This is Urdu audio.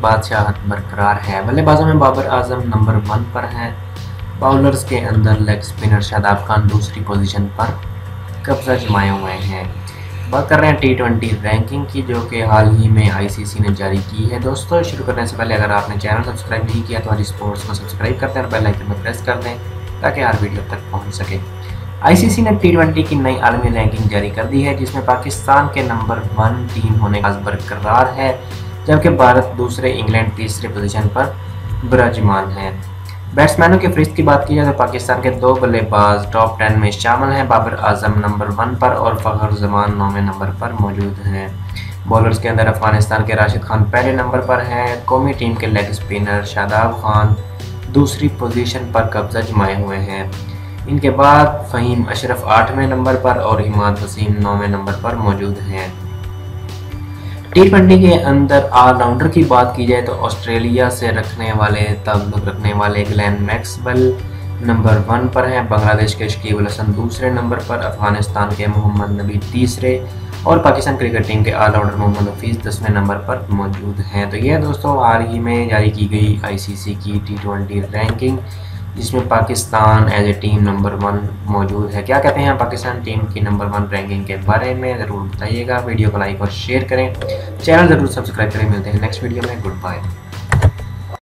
بادشاہت برقرار ہے۔ بلے بازوں میں بابر اعظم نمبر ون پر ہیں۔ باؤلرز کے اندر لیگ سپنر شاداب خان دوسری پوزیشن پر قبضہ جمائے ہوئے ہیں۔ بات کر رہے ہیں ٹی ٹوینٹی رینکنگ کی، جو کہ حال ہی میں آئی سی سی نے جاری کی ہے۔ دوستو، شروع کرنے سے پہلے اگر آپ نے چینل سبسکرائب نہیں کیا تو ہر اسپورٹس کو سبسکرائب کرتے ہیں اور بیل آئکن میں پریس کر دیں تاکہ ہر ویڈیو تک پہنچ سکے۔ آئی سی سی نے ٹی ٹوینٹی کی نئی عالمی رینکنگ جاری کر دی ہے، جس میں پاکستان کے نمبر ون ٹیم ہونے کا برقرار ہے۔ جبکہ بھارت دوسرے انگلینڈ تیسرے پوزیشن پر براجمان ہے۔ بیٹسمینوں کی فہرست کی بات کی جائے تو پاکستان کے دو بلے باز ٹاپ ٹین میں شامل ہیں۔ بابر اعظم نمبر ون پر اور فخر زمان نویں نمبر پر موجود ہیں۔ بولرز کے اندر افغانستان کے راشد خان پہلے نمبر پر ہیں۔ قومی ٹیم کے لیگ سپینر شاداب خان دوسری پوزیشن پر قبضہ جمائے ہوئے ہیں۔ ان کے بعد فہیم اشرف آٹھویں نمبر پر اور حماد وسیم نویں نمبر پر موجود ہیں۔ ٹی ٹوینٹی کے اندر آل راؤنڈر کی بات کی جائے تو آسٹریلیا سے رکھنے والے تعلق رکھنے والے گلین میکسول نمبر ون پر ہیں، بنگلہ دیش کے شکیب الحسن دوسرے نمبر پر، افغانستان کے محمد نبی تیسرے، اور پاکستان کرکٹ ٹیم کے آل راؤنڈر محمد حفیظ دسویں نمبر پر موجود ہیں۔ تو یہ دوستوں حال ہی میں جاری کی گئی آئی سی سی کی ٹی ٹوینٹی رینکنگ جس میں Pakistan as a team number one موجود ہے۔ کیا کہتے ہیں پاکستان ٹیم کی نمبر ون رینکنگ کے بارے میں؟ ضرور بتائیے گا۔ ویڈیو کو لائک اور شیئر کریں۔ چینل ضرور سبسکرائب کریں۔ ملتے ہیں نیکسٹ ویڈیو میں۔ Good bye